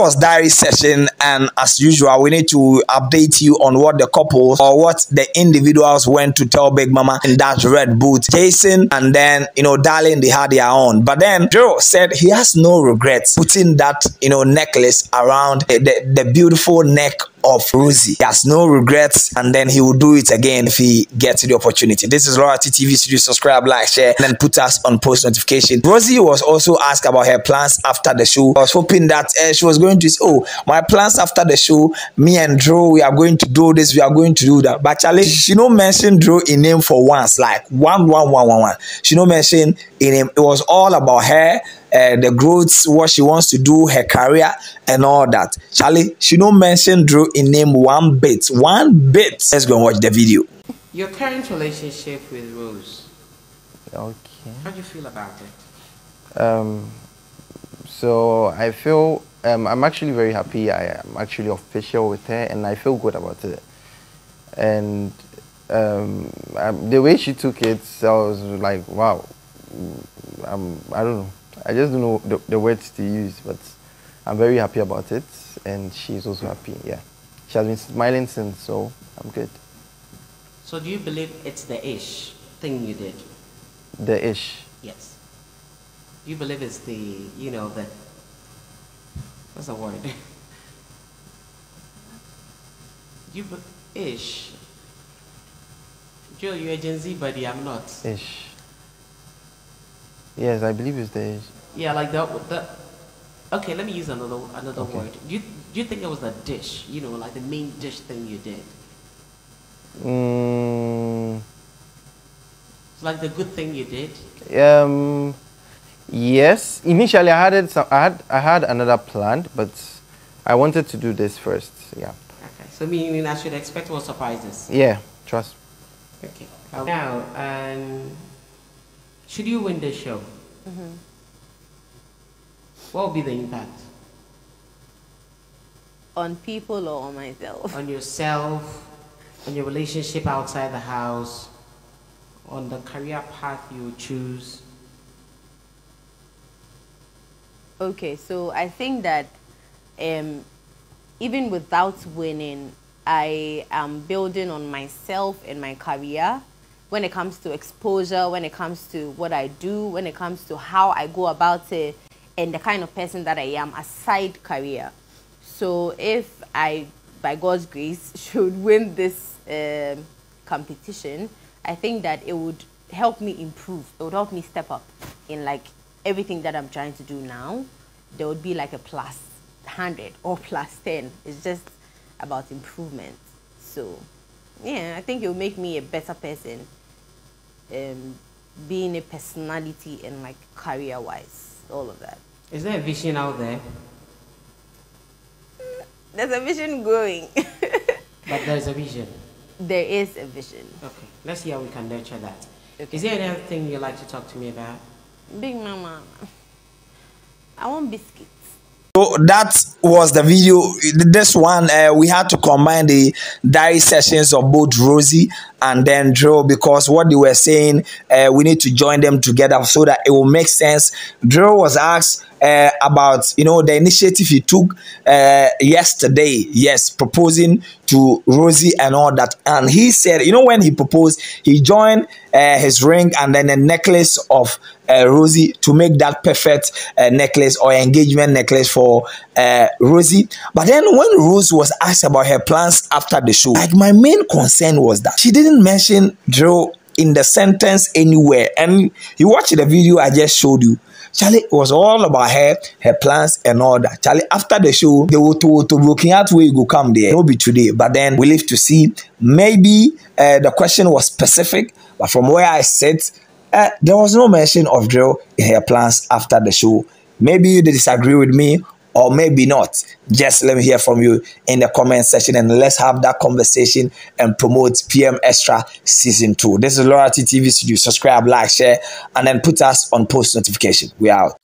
was diary session, and as usual, we need to update you on what the couple or what the individuals went to tell Big Mama in that red boot. Jason and then you know, darling, they had their own. But then Joe said he has no regrets putting that you know necklace around the, the, the beautiful neck of Rosie. He has no regrets, and then he will do it again if he gets the opportunity. This is Royalty TV Studio. Subscribe, like, share, and then put us on post notification. Rosie was also asked about her plans after the show. I was hoping that uh, she was going to say, Oh, my plans after the show, me and Drew, we are going to do this, we are going to do that. But Charlie, she no mention Drew in name for once, like one, one, one, one, one. She no mention in him. It was all about her uh, the growth, what she wants to do, her career, and all that. Charlie, she don't mention Drew in name one bit. One bit. Let's go and watch the video. Your current relationship with Rose. Okay. How do you feel about it? Um, so I feel um, I'm actually very happy. I am actually official with her, and I feel good about it. And um, um, the way she took it, I was like, wow. Um, I don't know. I just don't know the, the words to use, but I'm very happy about it, and she's also happy. Yeah, she has been smiling since, so I'm good. So do you believe it's the ish thing you did? The ish. Yes. Do you believe it's the you know the what's the word? you ish. Joe, you're a Gen Z buddy. I'm not. Ish. Yes, I believe it's the ish. Yeah, like the the. Okay, let me use another another Okay. word. Do you do you think it was the dish? You know, like the main dish thing you did. Mm, It's like the good thing you did. um, yes. Initially, I had it. Some, I had I had another plan, but I wanted to do this first. Yeah. Okay, so meaning I should expect more surprises. Yeah. Trust. Okay. Now, um, should you win this show, what will be the impact on people or on myself. on yourself, on your relationship outside the house, on the career path you choose? Okay, so I think that um, even without winning, I am building on myself and my career when it comes to exposure, when it comes to what I do, when it comes to how I go about it, and the kind of person that I am aside career. So if I, by God's grace, should win this um, competition, I think that it would help me improve. It would help me step up in like everything that I'm trying to do now. There would be like a plus 100 or plus 10. It's just about improvement. So, yeah, I think it will make me a better person, um, being a personality and like career wise, all of that. Is there a vision out there? There's a vision growing. But there's a vision. there is a vision. Okay, let's see how we can nurture that. Is Okay. Is there anything you'd like to talk to me about? Big Mama, I want biscuits. So that was the video. This one, uh, we had to combine the diary sessions of both Rosie and then Drew because what they were saying, uh, we need to join them together so that it will make sense. Drew was asked uh, about you know the initiative he took uh, yesterday, yes, proposing to Rosie and all that, and he said, you know, when he proposed, he joined uh, his ring and then a necklace of uh, Rosie to make that perfect uh, necklace or engagement necklace for uh, Rosie. But then when Rose was asked about her plans after the show, like my main concern was that she didn't mention Drew in the sentence anywhere. And you watch the video I just showed you. Charlie it was all about her, her plans and all that. Charlie, after the show, they will to, to looking at where you go come there. No be today, but then we live to see. Maybe uh, the question was specific, but from where I sit, uh, there was no mention of drill in her plans after the show. Maybe you disagree with me, or maybe not. Just let me hear from you in the comment section and let's have that conversation and promote PM Extra Season 2. This is Loyalty TV Studio. Subscribe, like, share, and then put us on post notification. We out.